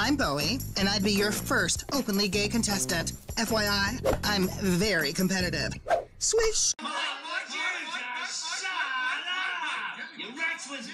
I'm Bowie, and I'd be your first openly gay contestant. FYI, I'm very competitive. Swish! You rats with!